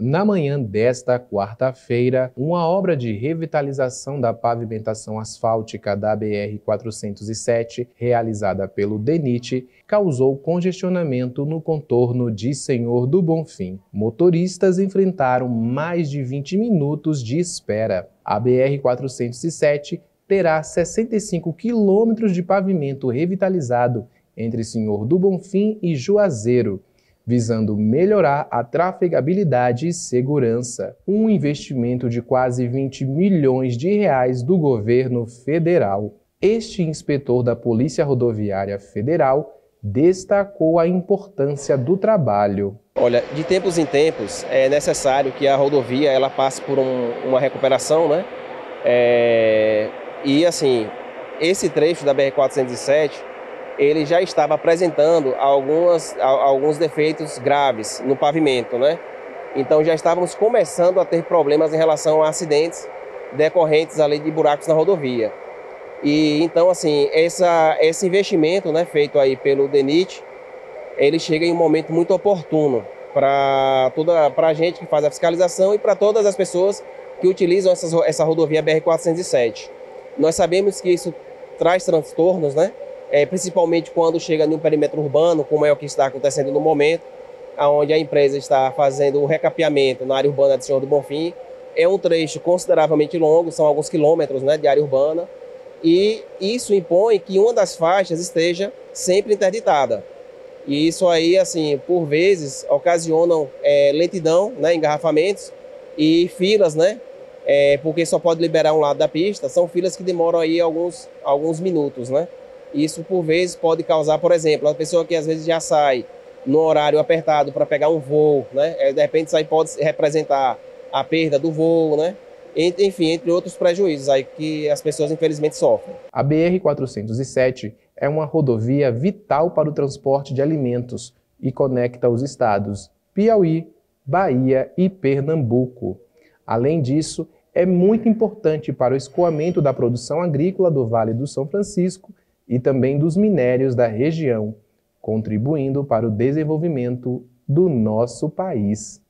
Na manhã desta quarta-feira, uma obra de revitalização da pavimentação asfáltica da BR-407, realizada pelo DENIT, causou congestionamento no contorno de Senhor do Bonfim. Motoristas enfrentaram mais de 20 minutos de espera. A BR-407 terá 65 quilômetros de pavimento revitalizado entre Senhor do Bonfim e Juazeiro visando melhorar a trafegabilidade e segurança. Um investimento de quase 20 milhões de reais do governo federal. Este inspetor da Polícia Rodoviária Federal destacou a importância do trabalho. Olha, de tempos em tempos é necessário que a rodovia ela passe por um, uma recuperação, né? É, e assim, esse trecho da BR-407 ele já estava apresentando algumas, alguns defeitos graves no pavimento, né? Então já estávamos começando a ter problemas em relação a acidentes decorrentes ali de buracos na rodovia. E então assim, essa, esse investimento, né, feito aí pelo DENIT, ele chega em um momento muito oportuno para toda para a gente que faz a fiscalização e para todas as pessoas que utilizam essas, essa rodovia BR-407. Nós sabemos que isso traz transtornos, né? É, principalmente quando chega no perímetro urbano, como é o que está acontecendo no momento, onde a empresa está fazendo o recapeamento na área urbana de Senhor do Bonfim. É um trecho consideravelmente longo, são alguns quilômetros né, de área urbana, e isso impõe que uma das faixas esteja sempre interditada. E isso aí, assim, por vezes, ocasionam é, lentidão, né, engarrafamentos e filas, né, é, porque só pode liberar um lado da pista, são filas que demoram aí alguns, alguns minutos, né. Isso, por vezes, pode causar, por exemplo, a pessoa que às vezes já sai no horário apertado para pegar um voo, né? É, de repente isso aí pode representar a perda do voo, né? Enfim, entre outros prejuízos aí que as pessoas infelizmente sofrem. A BR-407 é uma rodovia vital para o transporte de alimentos e conecta os estados Piauí, Bahia e Pernambuco. Além disso, é muito importante para o escoamento da produção agrícola do Vale do São Francisco e também dos minérios da região, contribuindo para o desenvolvimento do nosso país.